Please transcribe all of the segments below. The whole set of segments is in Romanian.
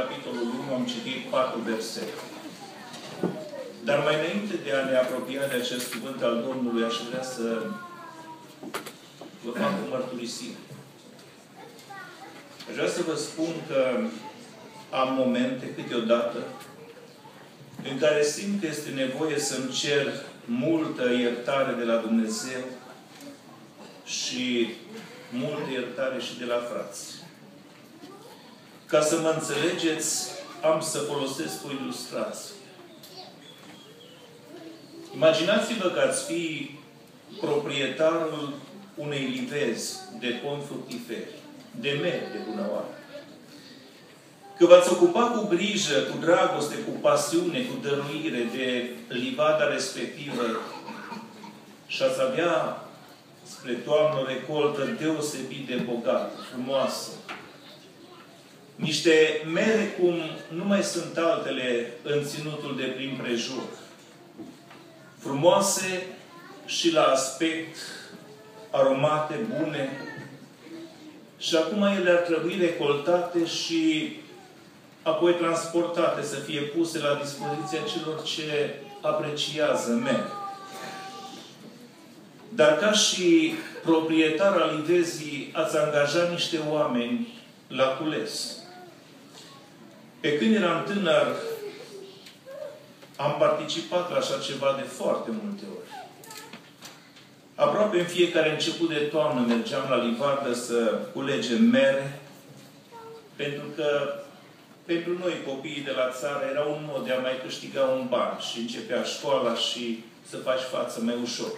capitolul 1, am citit patru versete. Dar mai înainte de a ne apropia de acest cuvânt al Domnului, aș vrea să vă fac o mărturisire. Aș vrea să vă spun că am momente câteodată în care simt că este nevoie să-mi cer multă iertare de la Dumnezeu și multă iertare și de la frați. Ca să mă înțelegeți, am să folosesc o ilustrație. Imaginați-vă că ați fi proprietarul unei livezi de pom fructiferi, de mere de bună oară. Că v-ați ocupa cu grijă, cu dragoste, cu pasiune, cu dăruire de livada respectivă și ați avea spre toamnă o recoltă deosebit de bogată, frumoasă. Niște mere cum nu mai sunt altele în ținutul de prin prejur. Frumoase și la aspect, aromate, bune. Și acum ele ar trebui recoltate și apoi transportate, să fie puse la dispoziția celor ce apreciază mere. Dar ca și proprietar al Ivezii, ați angajat niște oameni la cules. Pe când eram tânăr, am participat la așa ceva de foarte multe ori. Aproape în fiecare început de toamnă mergeam la livadă să culegem mere, pentru că pentru noi, copiii de la țară, era un mod de a mai câștiga un ban și începea școala și să faci față mai ușor.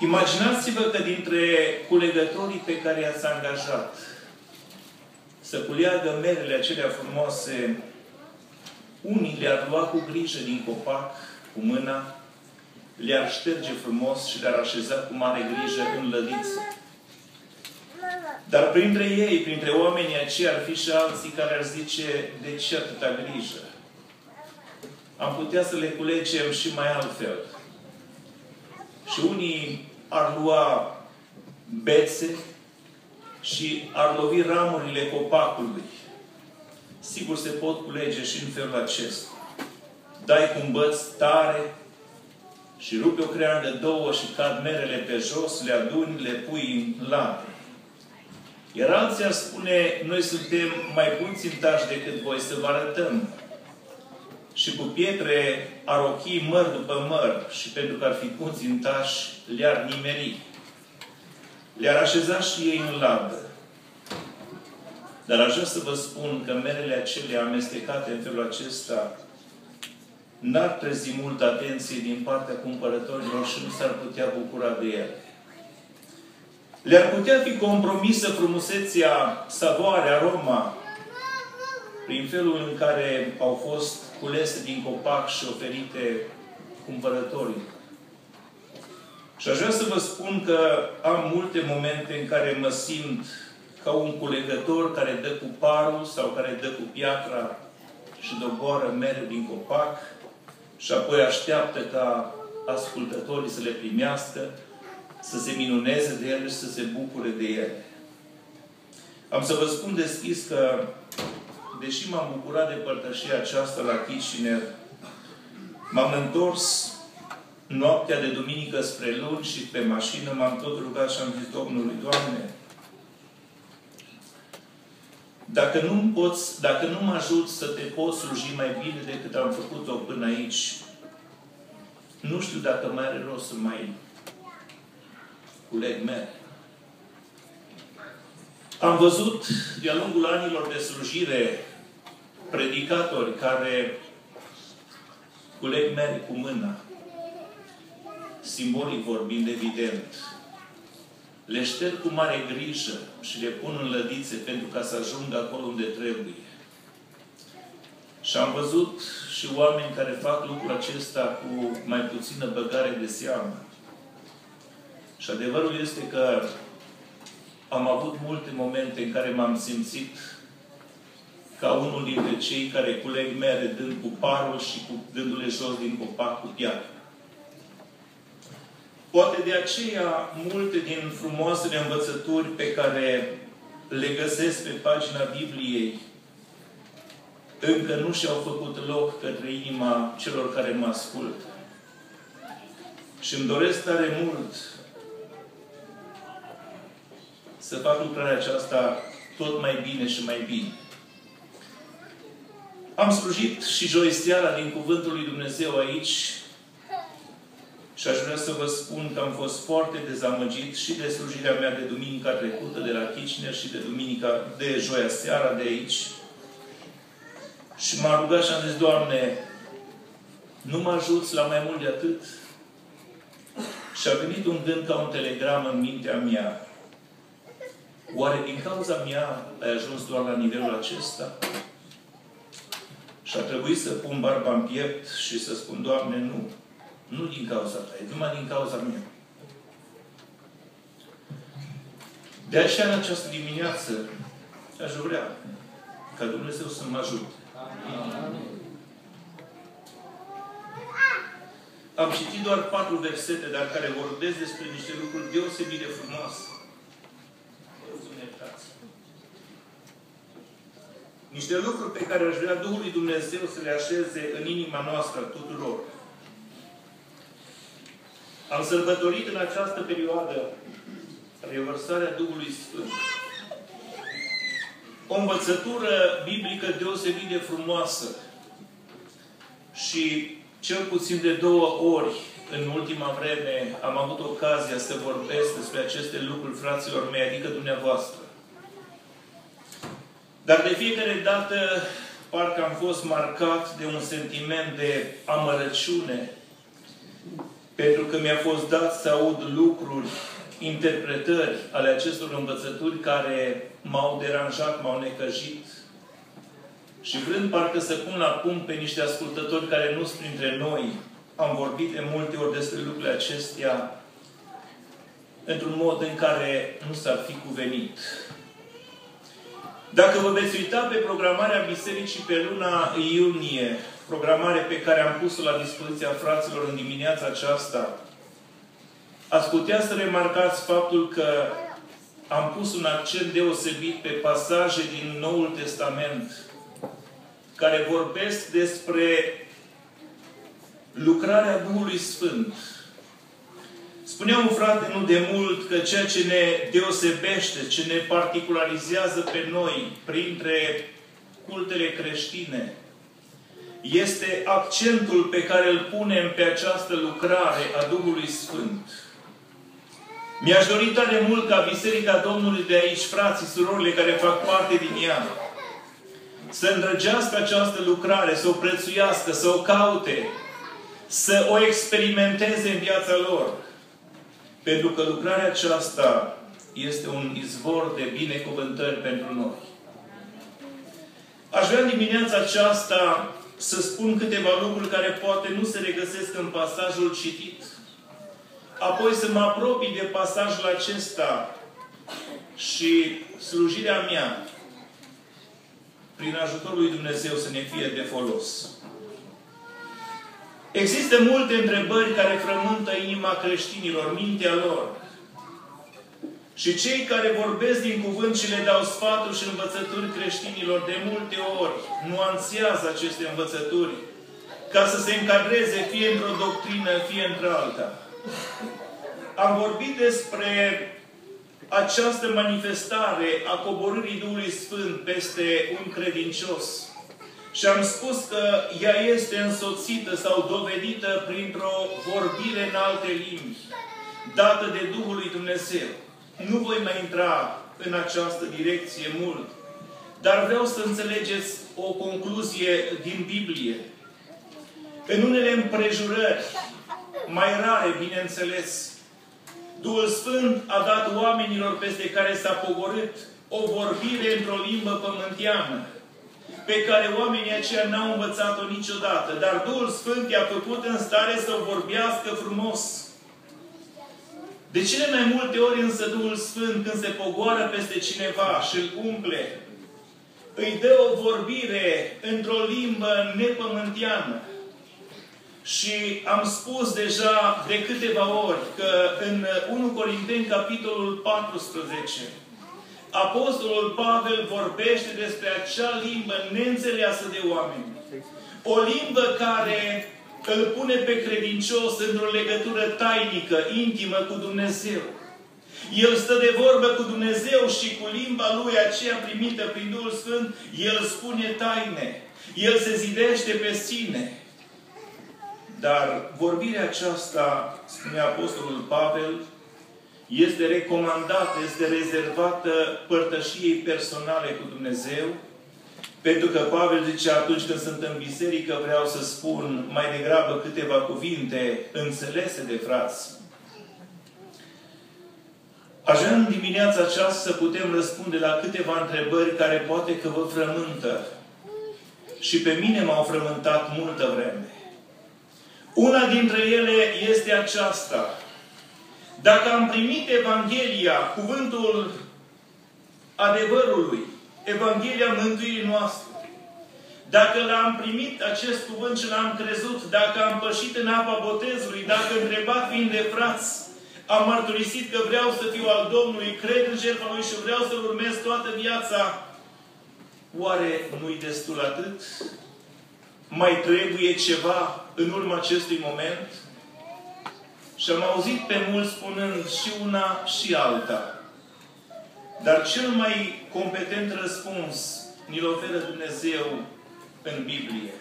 Imaginați-vă că dintre culegătorii pe care i-ați angajat să culeagă merele acelea frumoase, unii le-ar lua cu grijă din copac, cu mâna, le-ar șterge frumos și le-ar așeza cu mare grijă în lădiță. Dar printre ei, printre oamenii aceia, ar fi și alții care ar zice, de ce atâta grijă? Am putea să le culegem și mai altfel. Și unii ar lua bețe și ar lovi ramurile copacului. Sigur se pot culege și în felul acesta. Dai cu un băț tare și rupi o creangă două și cad merele pe jos, le aduni, le pui în lame. Iar alții ar spune, noi suntem mai puțin tași decât voi să vă arătăm. Și cu pietre ar ochi măr după măr și pentru că ar fi puțin tași, le-ar nimeri. Le-ar așeza și ei în ladă. Dar aș vrea să vă spun că merele acelea amestecate în felul acesta n-ar trezi multă atenție din partea cumpărătorilor și nu s-ar putea bucura de ele. Le-ar putea fi compromisă frumusețea, savoarea, aroma, prin felul în care au fost culese din copac și oferite cumpărătorii. Și aș vrea să vă spun că am multe momente în care mă simt ca un culegător care dă cu parul sau care dă cu piatra și doboară mere din copac și apoi așteaptă ca ascultătorii să le primească să se minuneze de ele și să se bucure de ele. Am să vă spun deschis că, deși m-am bucurat de părtășia aceasta la Kitchener, m-am întors noaptea de duminică spre luni și pe mașină m-am tot rugat și am zis Domnului, Doamne, dacă nu poți, dacă nu mă ajut să te pot sluji mai bine decât am făcut-o până aici, nu știu dacă mai are rost să mai culeg mere. Am văzut de-a lungul anilor de slujire predicatori care culeg mere cu mâna, simbolic vorbind, evident, le șterg cu mare grijă și le pun în lădițe pentru ca să ajungă acolo unde trebuie. Și am văzut și oameni care fac lucrul acesta cu mai puțină băgare de seamă. Și adevărul este că am avut multe momente în care m-am simțit ca unul dintre cei care culeg mere dând cu parul și cu, dându-le jos din copac cu piatră. Poate de aceea multe din frumoasele învățături pe care le găsesc pe pagina Bibliei încă nu și-au făcut loc către inima celor care mă ascultă. Și îmi doresc tare mult să fac lucrarea aceasta tot mai bine și mai bine. Am slujit și joi seara din Cuvântul lui Dumnezeu aici și aș vrea să vă spun că am fost foarte dezamăgit și de slujirea mea de duminica trecută de la Kitchener și de duminica de joia seara de aici. Și m-am rugat și am zis, Doamne, nu mă ajuți la mai mult de atât? Și a venit un gând ca un telegram în mintea mea. Oare din cauza mea ai ajuns doar la nivelul acesta? Și a trebuit să pun barba în piept și să spun, Doamne, nu. Nu din cauza ta, e numai din cauza mea. De aceea, în această dimineață, aș vrea ca Dumnezeu să mă ajute. Am citit doar patru versete, dar care vorbesc despre niște lucruri deosebit de frumoase. Niște lucruri pe care aș vrea Duhul lui Dumnezeu să le așeze în inima noastră tuturor. Am sărbătorit în această perioadă revărsarea Duhului Sfânt. O învățătură biblică deosebit de frumoasă. Și cel puțin de două ori în ultima vreme am avut ocazia să vorbesc despre aceste lucruri, fraților mei, adică dumneavoastră. Dar de fiecare dată parcă am fost marcat de un sentiment de amărăciune, pentru că mi-a fost dat să aud lucruri, interpretări ale acestor învățături care m-au deranjat, m-au necăjit. Și vrând parcă să pun la punct pe niște ascultători care nu sunt printre noi, am vorbit de multe ori despre lucrurile acestea într-un mod în care nu s-ar fi cuvenit. Dacă vă veți uita pe programarea Bisericii pe luna iunie, programare pe care am pus-o la dispoziția fraților în dimineața aceasta, ați putea să remarcați faptul că am pus un accent deosebit pe pasaje din Noul Testament care vorbesc despre lucrarea Duhului Sfânt. Spunea un frate nu de mult că ceea ce ne deosebește, ce ne particularizează pe noi printre cultele creștine, este accentul pe care îl punem pe această lucrare a Duhului Sfânt. Mi-aș dori tare mult ca Biserica Domnului de aici, frații, surorile care fac parte din ea, să îndrăgească această lucrare, să o prețuiască, să o caute, să o experimenteze în viața lor. Pentru că lucrarea aceasta este un izvor de binecuvântări pentru noi. Aș vrea în dimineața aceasta să spun câteva lucruri care poate nu se regăsesc în pasajul citit. Apoi să mă apropii de pasajul acesta și slujirea mea prin ajutorul lui Dumnezeu să ne fie de folos. Există multe întrebări care frământă inima creștinilor, mintea lor. Și cei care vorbesc din cuvânt și le dau sfaturi și învățături creștinilor, de multe ori nuanțează aceste învățături ca să se încadreze fie într-o doctrină, fie într-alta. Am vorbit despre această manifestare a coborârii Duhului Sfânt peste un credincios. Și am spus că ea este însoțită sau dovedită printr-o vorbire în alte limbi, dată de Duhul lui Dumnezeu. Nu voi mai intra în această direcție mult, dar vreau să înțelegeți o concluzie din Biblie. În unele împrejurări, mai rare, bineînțeles, Duhul Sfânt a dat oamenilor peste care s-a pogorât o vorbire într-o limbă pământeană, pe care oamenii aceia n-au învățat-o niciodată. Dar Duhul Sfânt i-a făcut în stare să vorbească frumos. De cele mai multe ori însă Duhul Sfânt, când se pogoară peste cineva și îl umple, îi dă o vorbire într-o limbă nepământeană. Și am spus deja de câteva ori că în 1 Corinteni, capitolul 14, Apostolul Pavel vorbește despre acea limbă neînțeleasă de oameni. O limbă care îl pune pe credincios într-o legătură tainică, intimă cu Dumnezeu. El stă de vorbă cu Dumnezeu și cu limba lui aceea primită prin Duhul Sfânt, el spune taine. El se zidește pe sine. Dar vorbirea aceasta, spune Apostolul Pavel, este recomandată, este rezervată părtășiei personale cu Dumnezeu, pentru că Pavel zice atunci când sunt în biserică vreau să spun mai degrabă câteva cuvinte înțelese de frați. Aș vrea în dimineața aceasta să putem răspunde la câteva întrebări care poate că vă frământă. Și pe mine m-au frământat multă vreme. Una dintre ele este aceasta. Dacă am primit Evanghelia, cuvântul adevărului, Evanghelia mântuirii noastre, dacă l-am primit acest cuvânt și l-am crezut, dacă am pășit în apa botezului, dacă întrebat fiind de frați, am mărturisit că vreau să fiu al Domnului, cred în jertfa Lui și vreau să-L urmez toată viața, oare nu-i destul atât? Mai trebuie ceva în urma acestui moment? Și am auzit pe mulți spunând și una și alta. Dar cel mai competent răspuns ni-l oferă Dumnezeu în Biblie.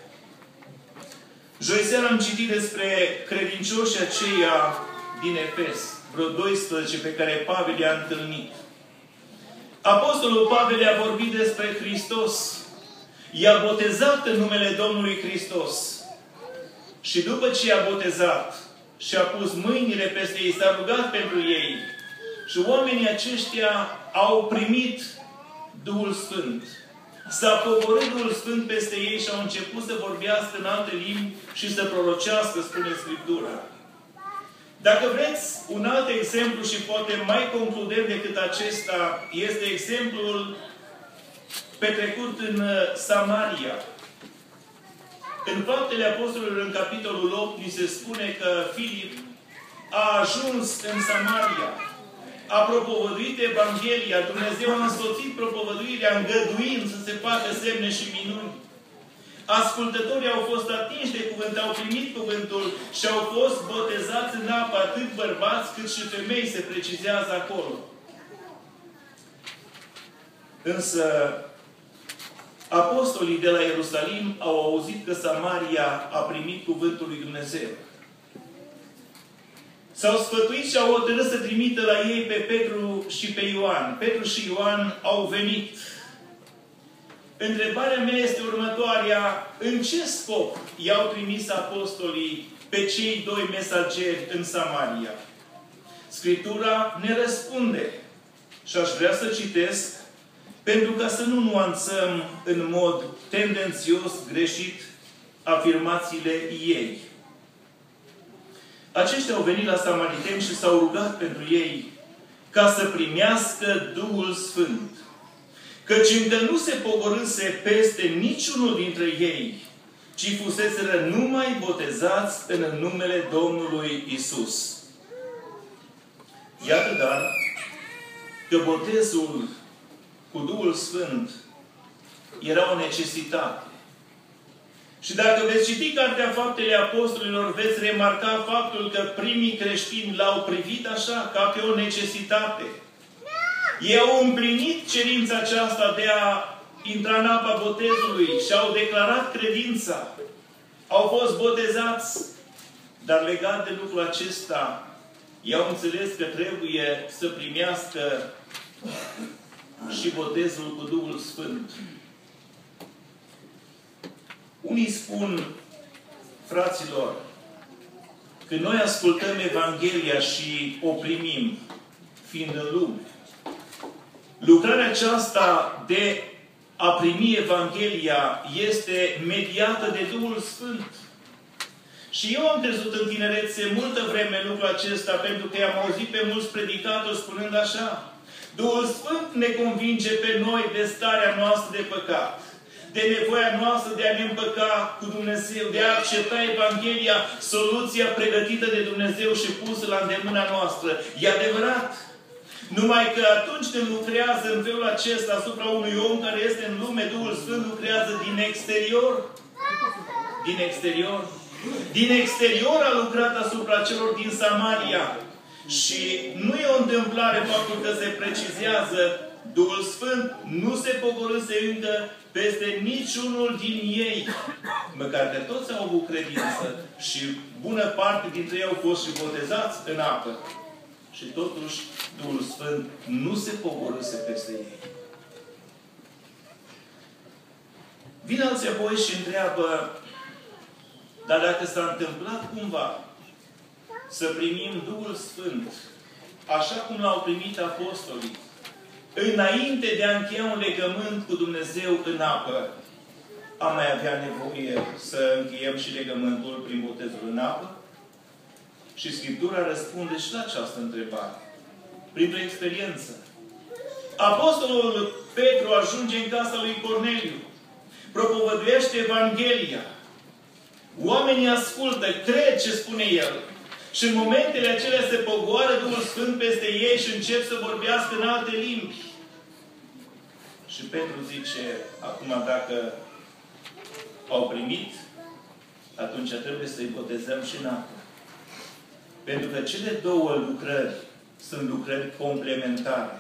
Joi seara am citit despre credincioșii aceia din Efes, vreo 12 pe care Pavel i-a întâlnit. Apostolul Pavel i-a vorbit despre Hristos. I-a botezat în numele Domnului Hristos. Și după ce i-a botezat și a pus mâinile peste ei, s-a rugat pentru ei. Și oamenii aceștia au primit Duhul Sfânt. S-a pogorât Duhul Sfânt peste ei și au început să vorbească în alte limbi și să prorocească, spune Scriptura. Dacă vreți, un alt exemplu și poate mai concludent decât acesta este exemplul petrecut în uh, Samaria. În Faptele Apostolilor, în capitolul 8, ni se spune că Filip a ajuns în Samaria. A propovăduit Evanghelia. Dumnezeu a însoțit propovăduirea îngăduind să se facă semne și minuni. Ascultătorii au fost atinși de cuvânt, au primit cuvântul și au fost botezați în apă, atât bărbați cât și femei, se precizează acolo. Însă, apostolii de la Ierusalim au auzit că Samaria a primit cuvântul lui Dumnezeu. S-au sfătuit și au hotărât să trimită la ei pe Petru și pe Ioan. Petru și Ioan au venit Întrebarea mea este următoarea. În ce scop i-au trimis apostolii pe cei doi mesageri în Samaria? Scriptura ne răspunde. Și aș vrea să citesc pentru ca să nu nuanțăm în mod tendențios greșit afirmațiile ei. Aceștia au venit la Samariteni și s-au rugat pentru ei ca să primească Duhul Sfânt. Căci încă nu se pogorâse peste niciunul dintre ei, ci fuseseră numai botezați în numele Domnului Isus. Iată dar că botezul cu Duhul Sfânt era o necesitate. Și dacă veți citi Cartea Faptele Apostolilor, veți remarca faptul că primii creștini l-au privit așa, ca pe o necesitate. Ei au împlinit cerința aceasta de a intra în apa botezului și au declarat credința. Au fost botezați. Dar legat de lucrul acesta, ei au înțeles că trebuie să primească și botezul cu Duhul Sfânt. Unii spun, fraților, când noi ascultăm Evanghelia și o primim, fiind în lume, Lucrarea aceasta de a primi Evanghelia este mediată de Duhul Sfânt. Și eu am crezut în tinerețe multă vreme lucrul acesta, pentru că am auzit pe mulți predicatori spunând așa. Duhul Sfânt ne convinge pe noi de starea noastră de păcat de nevoia noastră de a ne împăca cu Dumnezeu, de a accepta Evanghelia, soluția pregătită de Dumnezeu și pusă la îndemâna noastră. E adevărat. Numai că atunci când lucrează în felul acesta asupra unui om care este în lume, Duhul Sfânt lucrează din exterior. Din exterior. Din exterior a lucrat asupra celor din Samaria. Și nu e o întâmplare faptul că se precizează Duhul Sfânt nu se pogorâse încă peste niciunul din ei. Măcar că toți au avut credință și bună parte dintre ei au fost și botezați în apă. Și totuși Duhul Sfânt nu se pogorâse peste ei. Vine alții apoi și întreabă, dar dacă s-a întâmplat cumva să primim Duhul Sfânt, așa cum l-au primit apostolii, înainte de a încheia un legământ cu Dumnezeu în apă, am mai avea nevoie să încheiem și legământul prin botezul în apă? Și Scriptura răspunde și la această întrebare. Printr-o experiență. Apostolul Petru ajunge în casa lui Corneliu. Propovăduiește Evanghelia. Oamenii ascultă, cred ce spune el. Și în momentele acelea se pogoară Duhul Sfânt peste ei și încep să vorbească în alte limbi. Și Petru zice, acum dacă au primit, atunci trebuie să-i botezăm și în apă. Pentru că cele două lucrări sunt lucrări complementare.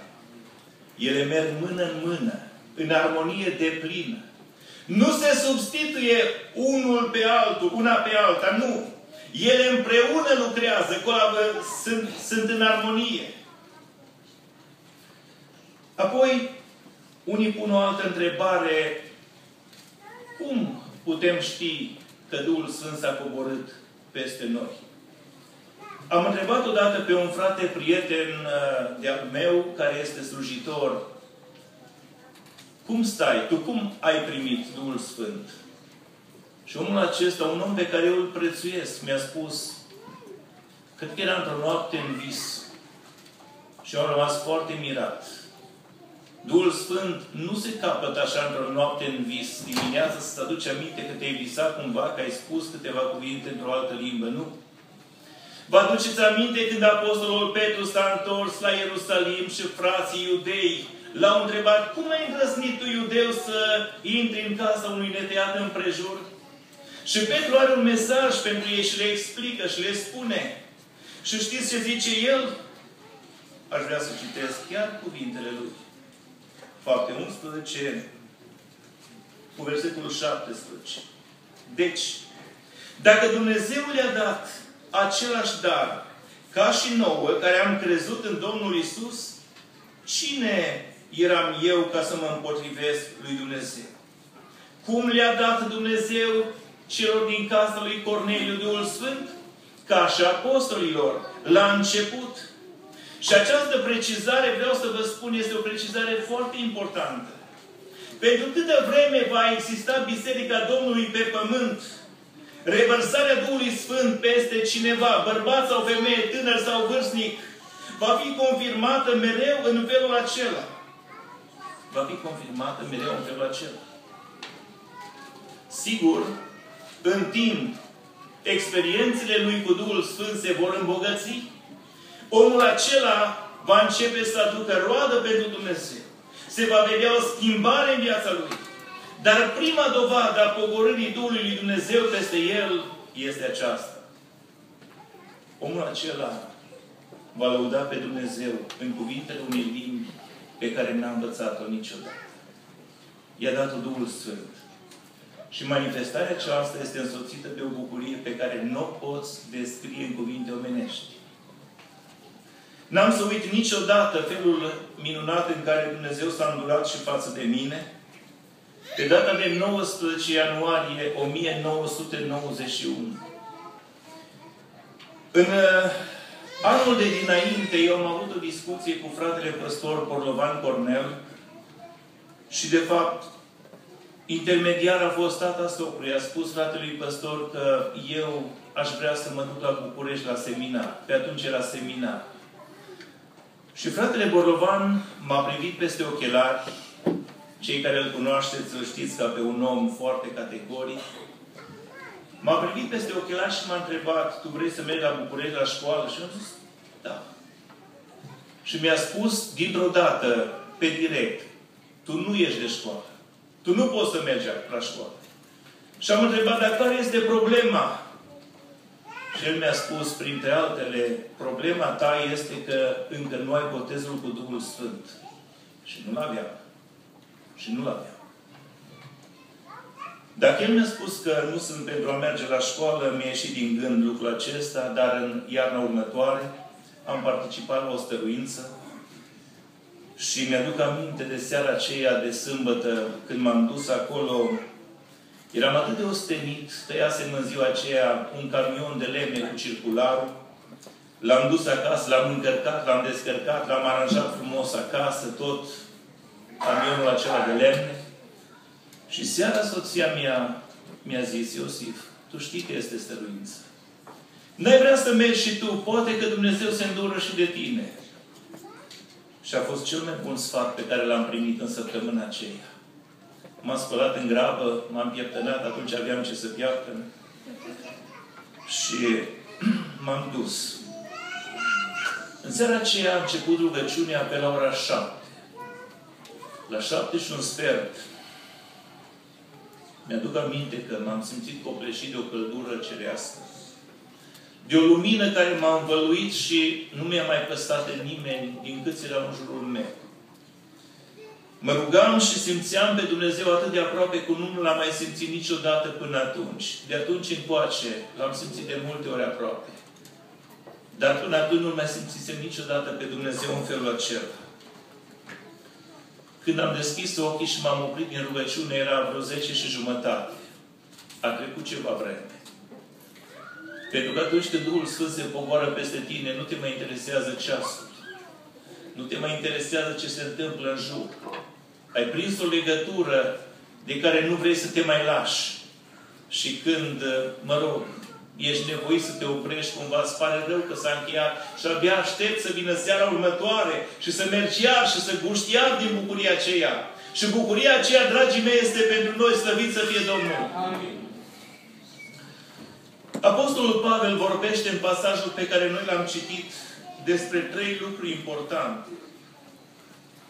Ele merg mână în mână, în armonie de plină. Nu se substituie unul pe altul, una pe alta, nu. Ele împreună lucrează, sunt, sunt în armonie. Apoi, unii pun o altă întrebare. Cum putem ști că Duhul Sfânt s-a coborât peste noi? Am întrebat odată pe un frate prieten uh, de-al meu, care este slujitor, cum stai? Tu cum ai primit Duhul Sfânt? Și omul acesta, un om pe care eu îl prețuiesc, mi-a spus, cred că era într-o noapte în vis. Și am rămas foarte mirat. Duhul Sfânt nu se capătă așa într-o noapte în vis. Dimineața să-ți aduce aminte că te-ai visat cumva, că ai spus câteva cuvinte într-o altă limbă. Nu. Vă aduceți aminte când Apostolul Petru s-a întors la Ierusalim și frații iudei l-au întrebat cum ai îndrăznit tu iudeu să intri în casa unui neteat împrejur? Și Petru are un mesaj pentru ei și le explică și le spune. Și știți ce zice el? Aș vrea să citesc chiar cuvintele lui. Fapte 11, cu versetul 17. Deci, dacă Dumnezeu le-a dat același dar ca și nouă, care am crezut în Domnul Isus, cine eram eu ca să mă împotrivesc lui Dumnezeu? Cum le-a dat Dumnezeu celor din casa lui Corneliu Duhul Sfânt? Ca și apostolilor, la început. Și această precizare, vreau să vă spun, este o precizare foarte importantă. Pentru câtă vreme va exista Biserica Domnului pe pământ, revărsarea Duhului Sfânt peste cineva, bărbat sau femeie, tânăr sau vârstnic, va fi confirmată mereu în felul acela. Va fi confirmată mereu în felul acela. Sigur, în timp, experiențele lui cu Duhul Sfânt se vor îmbogăți, omul acela va începe să aducă roadă pentru Dumnezeu. Se va vedea o schimbare în viața lui. Dar prima dovadă a pogorârii Duhului lui Dumnezeu peste el este aceasta. Omul acela va lăuda pe Dumnezeu în cuvintele unei limbi pe care n-a învățat-o niciodată. I-a dat-o Duhul Sfânt. Și manifestarea aceasta este însoțită de o bucurie pe care nu o poți descrie în cuvinte omenești. N-am să uit niciodată felul minunat în care Dumnezeu s-a îndurat și față de mine, pe data de 19 ianuarie 1991. În uh, anul de dinainte, eu am avut o discuție cu fratele păstor Porlovan Cornel și, de fapt, intermediar a fost tata Socru. I-a spus fratelui păstor că eu aș vrea să mă duc la București la seminar. Pe atunci era seminar. Și fratele Borovan m-a privit peste ochelari. Cei care îl cunoașteți, îl știți ca pe un om foarte categoric. M-a privit peste ochelari și m-a întrebat, tu vrei să mergi la București la școală? Și am zis, da. Și mi-a spus dintr-o dată, pe direct, tu nu ești de școală. Tu nu poți să mergi la școală. Și am întrebat, dar care este problema? Și el mi-a spus, printre altele, problema ta este că încă nu ai botezul cu Duhul Sfânt. Și nu-l aveam. Și nu-l aveam. Dacă el mi-a spus că nu sunt pentru a merge la școală, mi-a ieșit din gând lucrul acesta, dar în iarna următoare am participat la o stăruință și mi-aduc aminte de seara aceea de sâmbătă, când m-am dus acolo, eram atât de ostenit, tăiasem în ziua aceea un camion de lemne cu circularul, l-am dus acasă, l-am încărcat, l-am descărcat, l-am aranjat frumos acasă, tot camionul acela de lemne. Și seara soția mea mi-a zis, Iosif, tu știi că este stăruință. N-ai vrea să mergi și tu, poate că Dumnezeu se îndură și de tine. Și a fost cel mai bun sfat pe care l-am primit în săptămâna aceea. M-am spălat în grabă, m-am pieptănat, atunci aveam ce să piaptăn. Și m-am dus. În seara aceea a început rugăciunea pe la ora șapte. La șapte și un sfert. Mi-aduc aminte că m-am simțit copleșit de o căldură cerească de o lumină care m-a învăluit și nu mi-a mai păstat de nimeni din câți erau în jurul meu. Mă rugam și simțeam pe Dumnezeu atât de aproape cum nu l-am mai simțit niciodată până atunci. De atunci încoace l-am simțit de multe ori aproape. Dar până atunci nu mai simțisem niciodată pe Dumnezeu în felul acela. Când am deschis ochii și m-am oprit din rugăciune, era vreo 10 și jumătate. A trecut ceva vreme. Pentru că atunci când Duhul Sfânt se poboară peste tine, nu te mai interesează ceasul. Nu te mai interesează ce se întâmplă în jur. Ai prins o legătură de care nu vrei să te mai lași. Și când, mă rog, ești nevoit să te oprești, cumva îți pare rău că s-a încheiat și abia aștept să vină seara următoare și să mergi iar și să guști iar din bucuria aceea. Și bucuria aceea, dragii mei, este pentru noi, slăvit să fie Domnul. Amin. Apostolul Pavel vorbește în pasajul pe care noi l-am citit despre trei lucruri importante.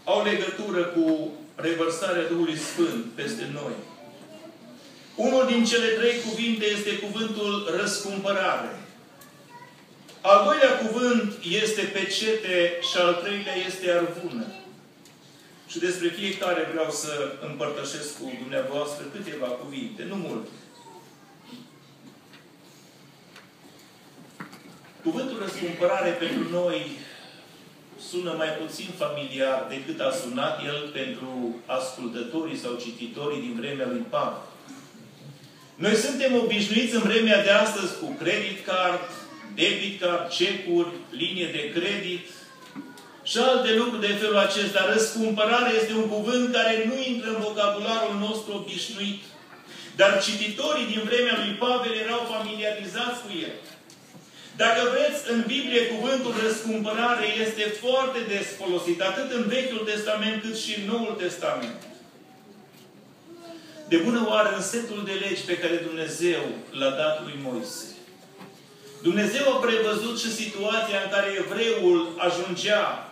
Au legătură cu revărsarea Duhului Sfânt peste noi. Unul din cele trei cuvinte este cuvântul răscumpărare. Al doilea cuvânt este pecete și al treilea este arvună. Și despre fiecare vreau să împărtășesc cu dumneavoastră câteva cuvinte, nu multe. Cuvântul răscumpărare pentru noi sună mai puțin familiar decât a sunat el pentru ascultătorii sau cititorii din vremea lui Pavel. Noi suntem obișnuiți în vremea de astăzi cu credit card, debit card, cecuri, linie de credit și alte lucruri de felul acesta. Răscumpărare este un cuvânt care nu intră în vocabularul nostru obișnuit. Dar cititorii din vremea lui Pavel erau familiarizați cu el. Dacă vreți, în Biblie cuvântul răscumpărare este foarte des folosit, atât în Vechiul Testament cât și în Noul Testament. De bună oară, în setul de legi pe care Dumnezeu l-a dat lui Moise. Dumnezeu a prevăzut și situația în care evreul ajungea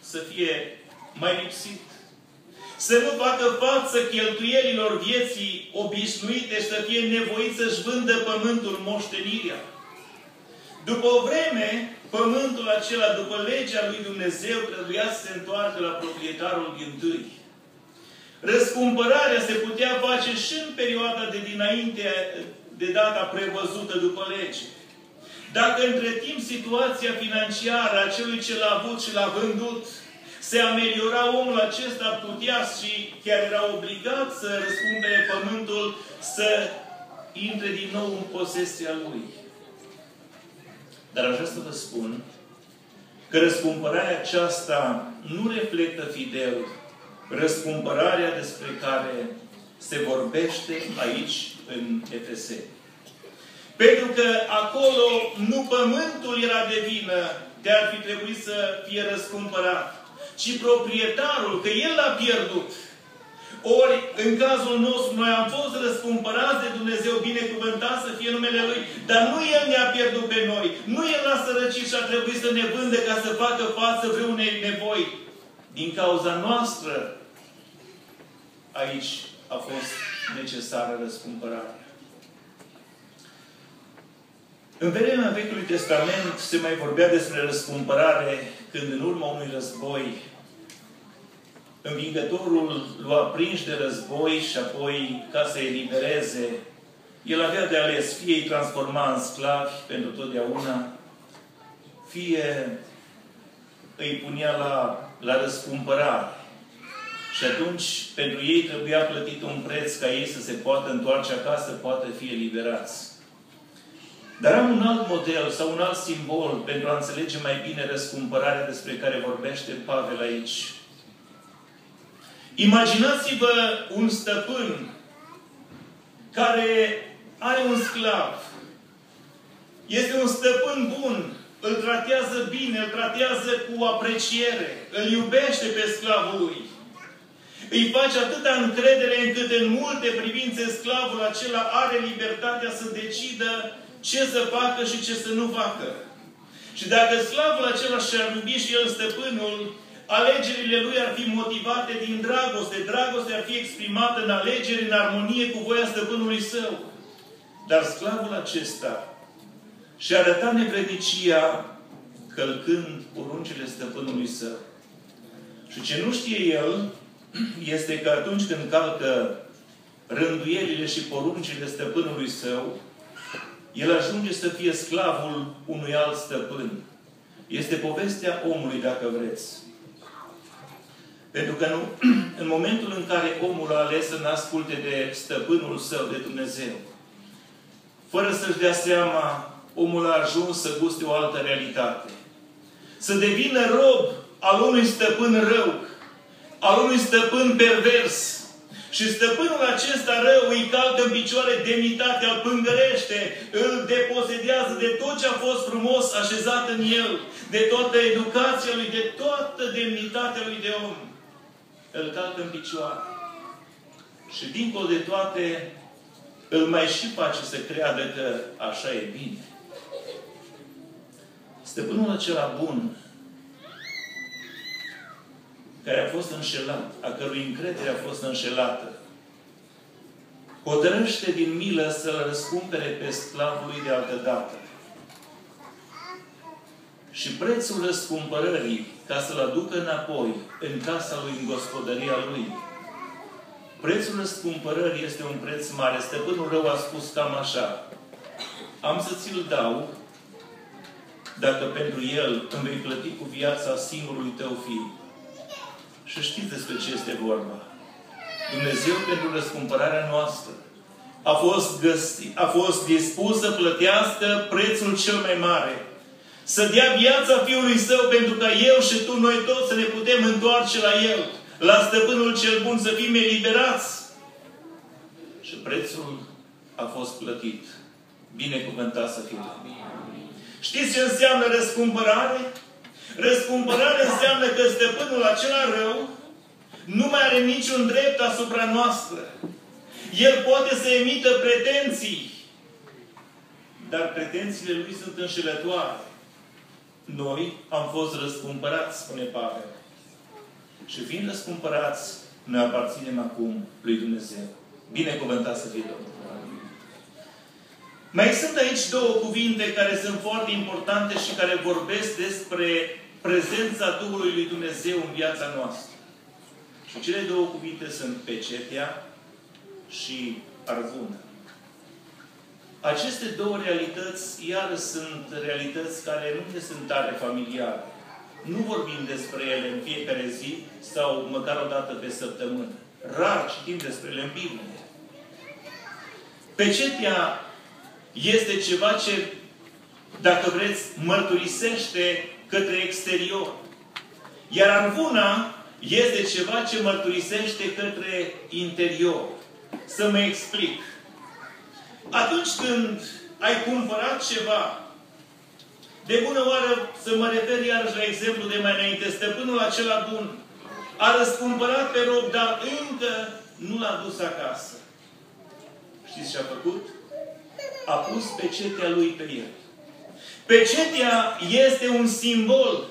să fie mai lipsit. Să nu facă față cheltuielilor vieții obișnuite și să fie nevoit să-și vândă pământul moștenirea. După o vreme, pământul acela, după legea lui Dumnezeu, trebuia să se întoarcă la proprietarul din tâi. Răscumpărarea se putea face și în perioada de dinainte de data prevăzută după lege. Dacă între timp situația financiară a celui ce l-a avut și l-a vândut se ameliora omul acesta, putea și chiar era obligat să răscumpere pământul, să intre din nou în posesia lui. Dar aș vrea să vă spun că răscumpărarea aceasta nu reflectă fidel răscumpărarea despre care se vorbește aici în Efeseni. Pentru că acolo nu pământul era de vină de ar fi trebuit să fie răscumpărat, ci proprietarul, că el l-a pierdut. Ori, în cazul nostru, noi am fost răscumpărați de Dumnezeu, binecuvântat să fie numele Lui, dar nu El ne-a pierdut pe noi. Nu El a sărăcit și a trebuit să ne vândă ca să facă față vreunei nevoi. Din cauza noastră, aici a fost necesară răscumpărarea. În vremea Vechiului Testament se mai vorbea despre răscumpărare când în urma unui război învingătorul lua prinși de război și apoi, ca să elibereze, el avea de ales, fie îi transforma în sclavi pentru totdeauna, fie îi punea la, la răscumpărare. Și atunci, pentru ei trebuia plătit un preț ca ei să se poată întoarce acasă, poate fi eliberați. Dar am un alt model sau un alt simbol pentru a înțelege mai bine răscumpărarea despre care vorbește Pavel aici. Imaginați-vă un stăpân care are un sclav. Este un stăpân bun, îl tratează bine, îl tratează cu apreciere, îl iubește pe sclavul lui. Îi face atâta încredere încât în multe privințe sclavul acela are libertatea să decidă ce să facă și ce să nu facă. Și dacă slavul acela și-ar iubi și el stăpânul, alegerile lui ar fi motivate din dragoste. Dragostea ar fi exprimată în alegeri, în armonie cu voia stăpânului său. Dar sclavul acesta și arăta nevrednicia călcând poruncile stăpânului său. Și ce nu știe el este că atunci când calcă rânduielile și poruncile stăpânului său, el ajunge să fie sclavul unui alt stăpân. Este povestea omului, dacă vreți. Pentru că nu, în momentul în care omul a ales să asculte de stăpânul său, de Dumnezeu, fără să-și dea seama, omul a ajuns să guste o altă realitate. Să devină rob al unui stăpân rău, al unui stăpân pervers, și stăpânul acesta rău îi calcă în picioare demnitatea, îl pângărește, îl deposedează de tot ce a fost frumos așezat în el, de toată educația lui, de toată demnitatea lui de om. Îl calcă în picioare. Și dincolo de toate, îl mai și face să creadă că așa e bine. Stăpânul acela bun, care a fost înșelat, a cărui încredere a fost înșelată, hotărăște din milă să-l răscumpere pe sclavul lui de altă dată. Și prețul răscumpărării, ca să-l aducă înapoi în casa lui, în gospodăria lui, prețul răscumpărării este un preț mare. Stăpânul rău a spus cam așa, am să ți-l dau dacă pentru el îmi vei plăti cu viața singurului tău fiu. Și știți despre ce este vorba. Dumnezeu pentru răscumpărarea noastră a fost, găsit, a fost dispus să plătească prețul cel mai mare. Să dea viața Fiului Său pentru ca eu și tu, noi toți, să ne putem întoarce la El, la Stăpânul cel Bun, să fim eliberați. Și prețul a fost plătit. Binecuvântat să fie. Știți ce înseamnă răscumpărare? Răscumpărare înseamnă că stăpânul acela rău nu mai are niciun drept asupra noastră. El poate să emită pretenții, dar pretențiile lui sunt înșelătoare. Noi am fost răscumpărați, spune Pavel. Și fiind răscumpărați, noi aparținem acum lui Dumnezeu. Binecuvântat să fie Domnul. Mai sunt aici două cuvinte care sunt foarte importante și care vorbesc despre prezența Duhului lui Dumnezeu în viața noastră. Și cele două cuvinte sunt pecetea și arvună. Aceste două realități, iar sunt realități care nu ne sunt tare familiare. Nu vorbim despre ele în fiecare zi sau măcar o dată pe săptămână. Rar citim despre ele în Biblie. Pecetea este ceva ce, dacă vreți, mărturisește către exterior. Iar arvuna este ceva ce mărturisește către interior. Să mă explic. Atunci când ai cumpărat ceva, de bună oară să mă refer iarăși la exemplu de mai înainte, stăpânul acela bun a răscumpărat pe rob, dar încă nu l-a dus acasă. Știți ce a făcut? A pus pecetea lui pe el. Pecetea este un simbol.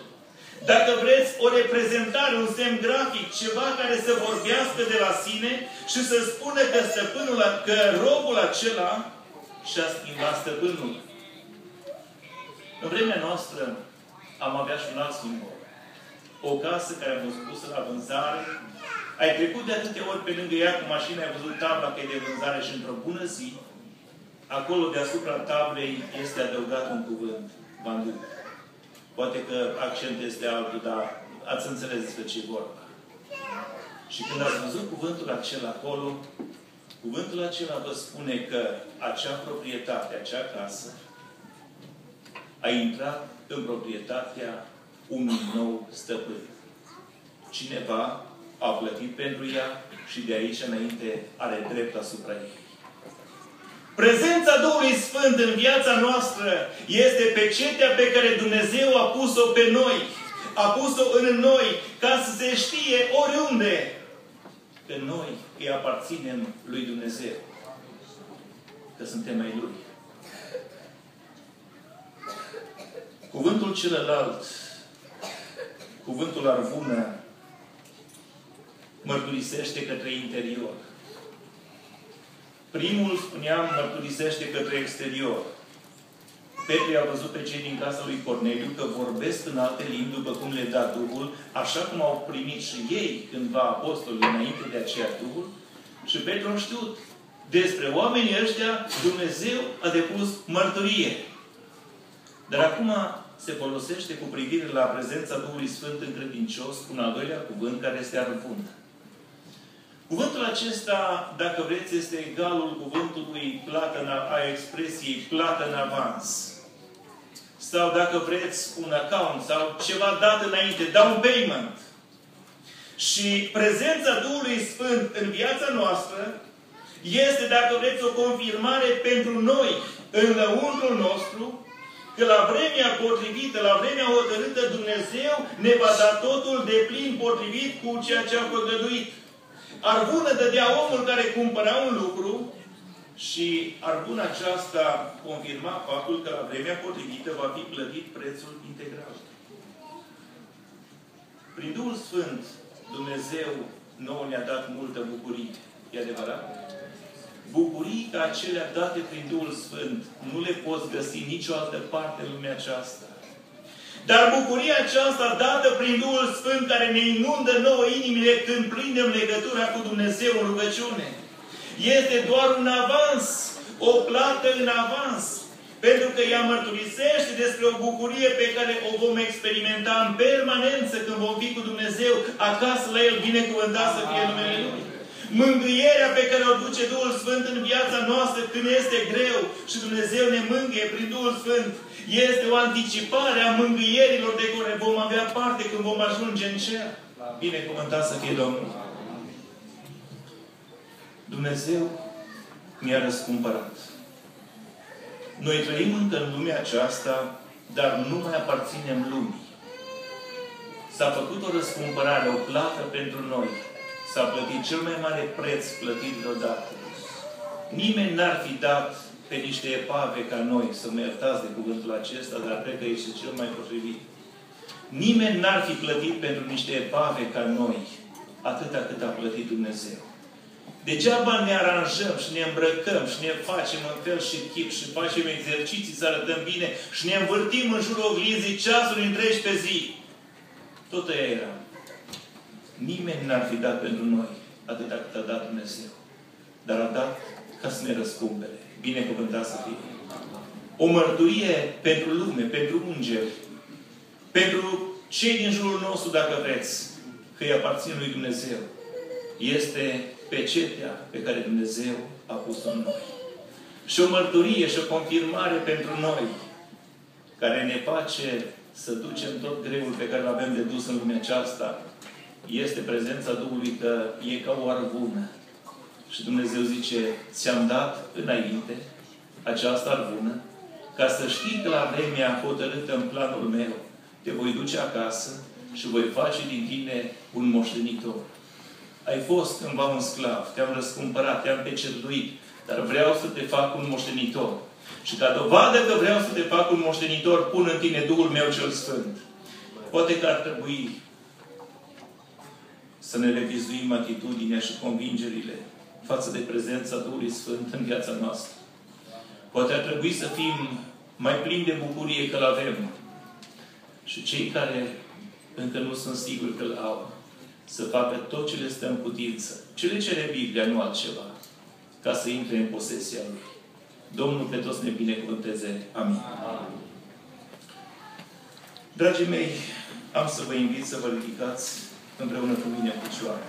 Dacă vreți, o reprezentare, un semn grafic, ceva care să vorbească de la sine și să spună că stăpânul, că robul acela și-a schimbat stăpânul. În vremea noastră am avea și un alt simbol. O casă care a fost pusă la vânzare, ai trecut de atâtea ori pe lângă ea cu mașina, ai văzut tabla că e de vânzare și într-o bună zi, acolo deasupra tablei este adăugat un cuvânt. Vandu. Poate că accent este altul, dar ați înțeles despre ce vorba. Și când ați văzut cuvântul acela acolo, cuvântul acela vă spune că acea proprietate, acea casă, a intrat în proprietatea unui nou stăpân. Cineva a plătit pentru ea și de aici înainte are drept asupra ei. Prezența Duhului Sfânt în viața noastră este pecetea pe care Dumnezeu a pus-o pe noi. A pus-o în noi ca să se știe oriunde că noi îi aparținem lui Dumnezeu. Că suntem mai Lui. Cuvântul celălalt, cuvântul arvună, mărturisește către interior. Primul, spuneam, mărturisește către exterior. Petru a văzut pe cei din casa lui Corneliu că vorbesc în alte limbi după cum le da Duhul, așa cum au primit și ei cândva apostolii înainte de aceea Duhul. Și Petru a știut despre oamenii ăștia Dumnezeu a depus mărturie. Dar acum se folosește cu privire la prezența Duhului Sfânt în credincios un al doilea cuvânt care este arvund. Cuvântul acesta, dacă vreți, este egalul cuvântului plată în, a expresiei plată în avans. Sau, dacă vreți, un account sau ceva dat înainte, down payment. Și prezența Duhului Sfânt în viața noastră este, dacă vreți, o confirmare pentru noi, în lăuntrul nostru, că la vremea potrivită, la vremea hotărâtă, Dumnezeu ne va da totul de plin potrivit cu ceea ce a făgăduit. Arvună dădea omul care cumpăra un lucru și arvuna aceasta confirma faptul că la vremea potrivită va fi plătit prețul integral. Prin Duhul Sfânt, Dumnezeu nouă ne-a dat multă bucurie. E adevărat? Bucurii ca acelea date prin Duhul Sfânt nu le poți găsi nicio altă parte în lumea aceasta. Dar bucuria aceasta dată prin Duhul Sfânt care ne inundă nouă inimile când prindem legătura cu Dumnezeu în rugăciune. Este doar un avans, o plată în avans. Pentru că ea mărturisește despre o bucurie pe care o vom experimenta în permanență când vom fi cu Dumnezeu acasă la El, binecuvântat să fie numele Lui. Mângâierea pe care o duce Duhul Sfânt în viața noastră când este greu și Dumnezeu ne mângâie prin Duhul Sfânt este o anticipare a mângâierilor de care vom avea parte când vom ajunge în cer. Binecuvântat să fie Domnul. Dumnezeu mi-a răscumpărat. Noi trăim încă în lumea aceasta, dar nu mai aparținem lumii. S-a făcut o răscumpărare, o plată pentru noi. S-a plătit cel mai mare preț plătit vreodată. Nimeni n-ar fi dat pe niște epave ca noi, să mă iertați de cuvântul acesta, dar cred că este cel mai potrivit. Nimeni n-ar fi plătit pentru niște epave ca noi, atâta cât a plătit Dumnezeu. Degeaba ne aranjăm și ne îmbrăcăm și ne facem în fel și chip și facem exerciții să arătăm bine și ne învârtim în jurul oglinzii ceasuri întregi pe zi. Tot aia era. Nimeni n-ar fi dat pentru noi atâta cât a dat Dumnezeu. Dar a dat ca să ne răscumpere. Binecuvântat să fie. O mărturie pentru lume, pentru îngeri, pentru cei din jurul nostru, dacă vreți, că îi aparțin lui Dumnezeu, este pecetea pe care Dumnezeu a pus-o în noi. Și o mărturie și o confirmare pentru noi, care ne face să ducem tot greul pe care îl avem de dus în lumea aceasta, este prezența Duhului că e ca o arvună și Dumnezeu zice, ți-am dat înainte această arvună, ca să știi că la vremea hotărâtă în planul meu te voi duce acasă și voi face din tine un moștenitor. ai fost cândva un sclav, te-am răscumpărat, te-am pecetuit, dar vreau să te fac un moștenitor. Și ca dovadă că vreau să te fac un moștenitor, pun în tine Duhul meu cel Sfânt. Poate că ar trebui să ne revizuim atitudinea și convingerile față de prezența Duhului Sfânt în viața noastră. Poate ar trebui să fim mai plini de bucurie că-L avem. Și cei care încă nu sunt siguri că-L au, să facă tot ce le stă în putință. Ce le cere Biblia, nu altceva, ca să intre în posesia Lui. Domnul pe toți ne binecuvânteze. Amin. Amin. Dragii mei, am să vă invit să vă ridicați împreună cu mine în picioare.